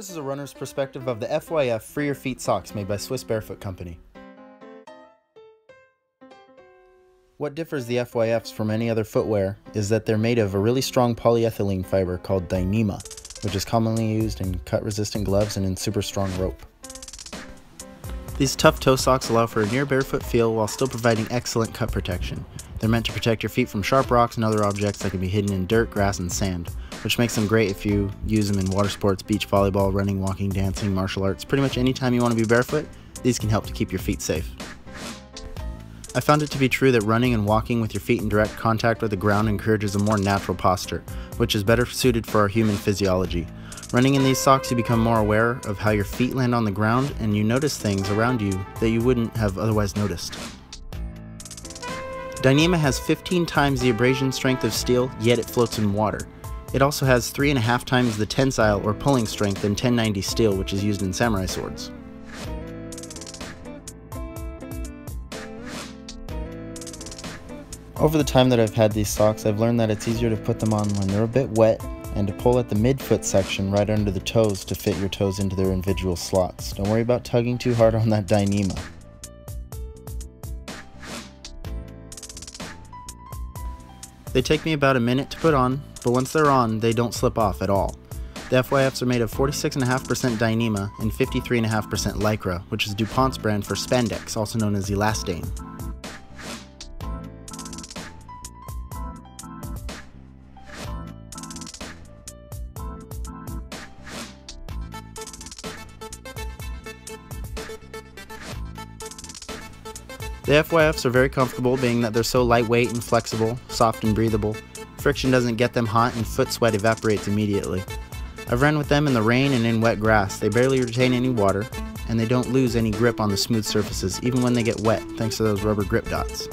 This is a runner's perspective of the FYF Free Your Feet socks made by Swiss Barefoot Company. What differs the FYFs from any other footwear is that they're made of a really strong polyethylene fiber called Dyneema, which is commonly used in cut-resistant gloves and in super strong rope. These tough toe socks allow for a near barefoot feel while still providing excellent cut protection. They're meant to protect your feet from sharp rocks and other objects that can be hidden in dirt, grass, and sand which makes them great if you use them in water sports, beach volleyball, running, walking, dancing, martial arts. Pretty much any time you want to be barefoot, these can help to keep your feet safe. I found it to be true that running and walking with your feet in direct contact with the ground encourages a more natural posture, which is better suited for our human physiology. Running in these socks, you become more aware of how your feet land on the ground and you notice things around you that you wouldn't have otherwise noticed. Dyneema has 15 times the abrasion strength of steel, yet it floats in water. It also has 3.5 times the tensile or pulling strength than 1090 steel, which is used in samurai swords. Over the time that I've had these socks, I've learned that it's easier to put them on when they're a bit wet and to pull at the midfoot section right under the toes to fit your toes into their individual slots. Don't worry about tugging too hard on that Dyneema. They take me about a minute to put on, but once they're on, they don't slip off at all. The FYFs are made of 46.5% Dyneema and 53.5% Lycra, which is DuPont's brand for spandex, also known as elastane. The FYFs are very comfortable being that they're so lightweight and flexible, soft and breathable. Friction doesn't get them hot and foot sweat evaporates immediately. I've run with them in the rain and in wet grass. They barely retain any water, and they don't lose any grip on the smooth surfaces, even when they get wet, thanks to those rubber grip dots.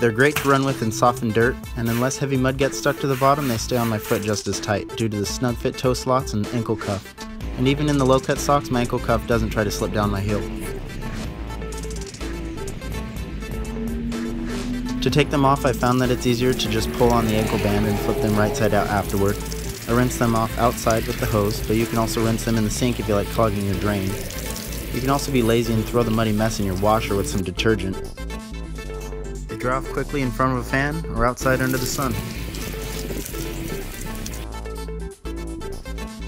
They're great to run with in softened dirt, and unless heavy mud gets stuck to the bottom, they stay on my foot just as tight, due to the snug fit toe slots and ankle cuff. And even in the low cut socks, my ankle cuff doesn't try to slip down my heel. To take them off, I found that it's easier to just pull on the ankle band and flip them right side out afterward. I rinse them off outside with the hose, but you can also rinse them in the sink if you like clogging your drain. You can also be lazy and throw the muddy mess in your washer with some detergent. They dry off quickly in front of a fan or outside under the sun.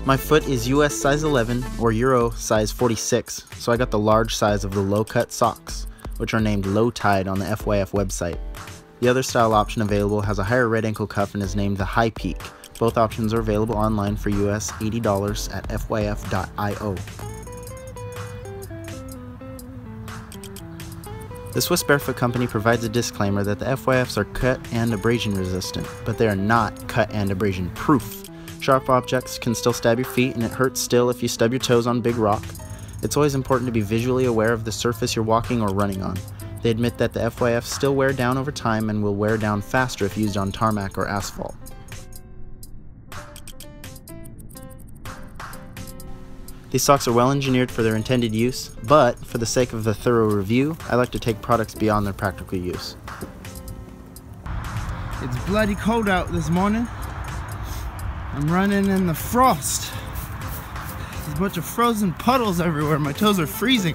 My foot is US size 11 or Euro size 46, so I got the large size of the low cut socks, which are named Low Tide on the FYF website. The other style option available has a higher red ankle cuff and is named the High Peak. Both options are available online for US $80 at fyf.io. The Swiss Barefoot Company provides a disclaimer that the FYFs are cut and abrasion resistant, but they are not cut and abrasion proof. Sharp objects can still stab your feet, and it hurts still if you stub your toes on big rock. It's always important to be visually aware of the surface you're walking or running on. They admit that the FYFs still wear down over time and will wear down faster if used on tarmac or asphalt. These socks are well engineered for their intended use, but for the sake of a thorough review, I like to take products beyond their practical use. It's bloody cold out this morning. I'm running in the frost. There's a bunch of frozen puddles everywhere. My toes are freezing.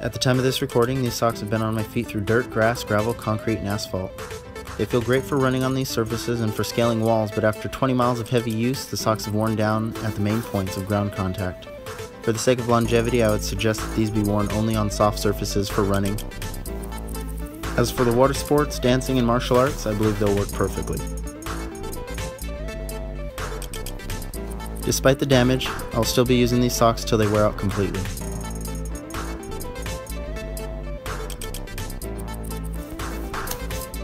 At the time of this recording, these socks have been on my feet through dirt, grass, gravel, concrete, and asphalt. They feel great for running on these surfaces and for scaling walls, but after 20 miles of heavy use, the socks have worn down at the main points of ground contact. For the sake of longevity, I would suggest that these be worn only on soft surfaces for running. As for the water sports, dancing, and martial arts, I believe they'll work perfectly. Despite the damage, I'll still be using these socks till they wear out completely.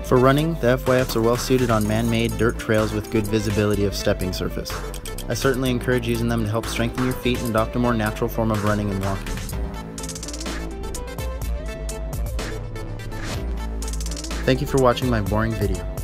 For running, the FYFs are well suited on man-made dirt trails with good visibility of stepping surface. I certainly encourage using them to help strengthen your feet and adopt a more natural form of running and walking. Thank you for watching my boring video.